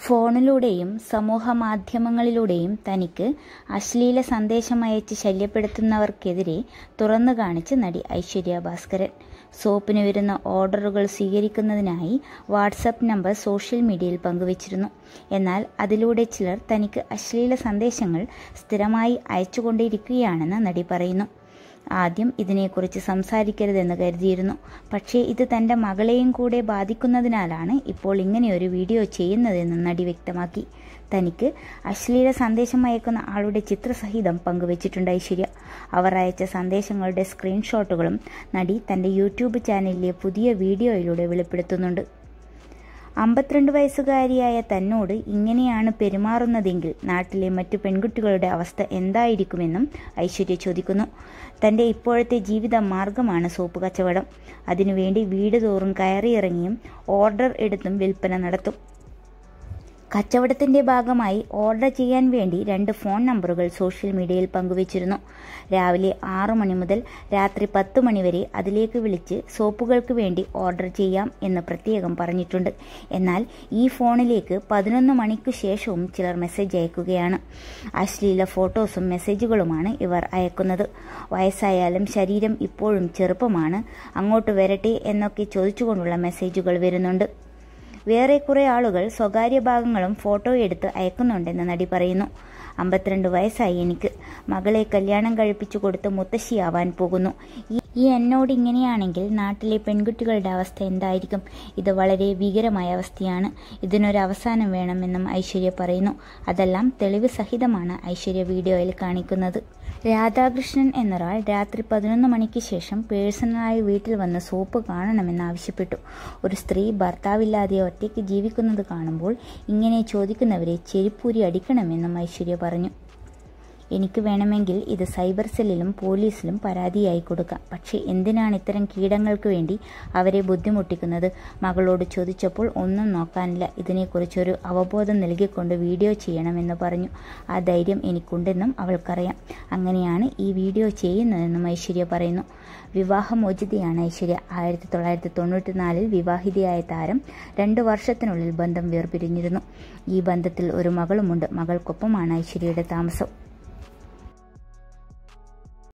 ഫോണിലൂടെയും സമൂഹ മാധ്യമങ്ങളിലൂടെയും തനിക്ക് അശ്ലീല സന്ദേശം അയച്ച് ശല്യപ്പെടുത്തുന്നവർക്കെതിരെ തുറന്നു കാണിച്ച് നടി ഐശ്വര്യ ഭാസ്കരൻ. സോപ്പിന് വരുന്ന ഓർഡറുകൾ സ്വീകരിക്കുന്നതിനായി വാട്സപ്പ് നമ്പർ സോഷ്യൽ മീഡിയയിൽ പങ്കുവച്ചിരുന്നു. എന്നാൽ അതിലൂടെ ചിലർ തനിക്ക് അശ്ലീല സന്ദേശങ്ങൾ സ്ഥിരമായി അയച്ചുകൊണ്ടിരിക്കുകയാണെന്ന് നടി പറയുന്നു. ആദ്യം ഇതിനെക്കുറിച്ച് സംസാരിക്കരുതെന്ന് കരുതിയിരുന്നു. പക്ഷേ ഇത് തന്റെ മകളെയും കൂടെ ബാധിക്കുന്നതിനാലാണ് ഇപ്പോൾ ഇങ്ങനെയൊരു വീഡിയോ ചെയ്യുന്നതെന്ന് നടി വ്യക്തമാക്കി. തനിക്ക് അശ്ലീല സന്ദേശം അയക്കുന്ന ആളുടെ ചിത്രസഹിതം പങ്കുവച്ചിട്ടുണ്ട് ഐശ്വര്യ. അവർ അയച്ച സന്ദേശങ്ങളുടെ സ്ക്രീൻഷോട്ടുകളും നടി തന്റെ യൂട്യൂബ് ചാനലിലെ പുതിയ വീഡിയോയിലൂടെ വെളിപ്പെടുത്തുന്നുണ്ട്. അമ്പത്തിരണ്ട് വയസ്സുകാരിയായ തന്നോട് ഇങ്ങനെയാണ് പെരുമാറുന്നതെങ്കിൽ നാട്ടിലെ മറ്റു പെൺകുട്ടികളുടെ അവസ്ഥ എന്തായിരിക്കുമെന്നും ഐശ്വര്യ ചോദിക്കുന്നു. തന്റെ ഇപ്പോഴത്തെ ജീവിത മാർഗമാണ് സോപ്പ് കച്ചവടം. അതിനുവേണ്ടി വീട് തോറും കയറിയിറങ്ങിയും ഓർഡർ എടുത്തും വിൽപ്പന നടത്തും. കച്ചവടത്തിന്റെ ഭാഗമായി ഓർഡർ ചെയ്യാൻ വേണ്ടി രണ്ട് ഫോൺ നമ്പറുകൾ സോഷ്യൽ മീഡിയയിൽ പങ്കുവച്ചിരുന്നു. രാവിലെ ആറു മണി മുതൽ രാത്രി പത്ത് മണി വരെ അതിലേക്ക് വിളിച്ച് സോപ്പുകൾക്ക് വേണ്ടി ഓർഡർ ചെയ്യാം എന്ന് പ്രത്യേകം പറഞ്ഞിട്ടുണ്ട്. എന്നാൽ ഈ ഫോണിലേക്ക് പതിനൊന്ന് മണിക്ക് ശേഷവും ചിലർ മെസ്സേജ് അയക്കുകയാണ്. അശ്ലീല ഫോട്ടോസും മെസ്സേജുകളുമാണ് ഇവർ അയക്കുന്നത്. വയസ്സായാലും ശരീരം ഇപ്പോഴും ചെറുപ്പമാണ്. അങ്ങോട്ട് വരട്ടെ എന്നൊക്കെ ചോദിച്ചുകൊണ്ടുള്ള മെസ്സേജുകൾ വരുന്നുണ്ട്. വേറെ കുറെ ആളുകൾ സ്വകാര്യ ഭാഗങ്ങളും ഫോട്ടോ എടുത്ത് അയക്കുന്നുണ്ടെന്ന് നടി പറയുന്നു. അമ്പത്തിരണ്ട് വയസ്സായി എനിക്ക്. മകളെ കല്യാണം കഴിപ്പിച്ചു കൊടുത്ത് മുത്തശ്ശിയാവാൻ പോകുന്നു. ഈ എന്നോട് ഇങ്ങനെയാണെങ്കിൽ നാട്ടിലെ പെൺകുട്ടികളുടെ അവസ്ഥ എന്തായിരിക്കും? ഇത് വളരെ ഭീകരമായ അവസ്ഥയാണ്. ഇതിനൊരു അവസാനം വേണമെന്നും ഐശ്വര്യ പറയുന്നു. അതെല്ലാം തെളിവ് സഹിതമാണ് ഐശ്വര്യ വീഡിയോയിൽ കാണിക്കുന്നത്. രാധാകൃഷ്ണൻ എന്നൊരാൾ രാത്രി പതിനൊന്ന് മണിക്ക് ശേഷം പേഴ്സണലായി വീട്ടിൽ വന്ന് സോപ്പ് കാണണമെന്ന് ആവശ്യപ്പെട്ടു. ഒരു സ്ത്രീ ഭർത്താവില്ലാതെ ഒറ്റയ്ക്ക് ജീവിക്കുന്നത് കാണുമ്പോൾ ഇങ്ങനെ ചോദിക്കുന്നവരെ ചെരിപ്പൂരി അടിക്കണമെന്നും ഐശ്വര്യ പറഞ്ഞു. എനിക്ക് വേണമെങ്കിൽ ഇത് സൈബർ സെല്ലിലും പോലീസിലും പരാതിയായി കൊടുക്കാം. പക്ഷേ എന്തിനാണ് ഇത്തരം കീടങ്ങൾക്ക് വേണ്ടി അവരെ ബുദ്ധിമുട്ടിക്കുന്നത്? മകളോട് ചോദിച്ചപ്പോൾ ഒന്നും നോക്കാനില്ല. ഇതിനെക്കുറിച്ചൊരു അവബോധം നൽകിക്കൊണ്ട് വീഡിയോ ചെയ്യണമെന്ന് പറഞ്ഞു. ആ ധൈര്യം എനിക്കുണ്ടെന്നും അവൾക്കറിയാം. അങ്ങനെയാണ് ഈ വീഡിയോ ചെയ്യുന്നതെന്നും ഐശ്വര്യ പറയുന്നു. വിവാഹമോചിതയാണ് ഐശ്വര്യ. ആയിരത്തി തൊള്ളായിരത്തി തൊണ്ണൂറ്റി നാലിൽ വിവാഹിതയായ താരം രണ്ട് വർഷത്തിനുള്ളിൽ ബന്ധം വേർപിരിഞ്ഞിരുന്നു. ഈ ബന്ധത്തിൽ ഒരു മകളുമുണ്ട്. മകൾക്കൊപ്പമാണ് ഐശ്വര്യയുടെ താമസം.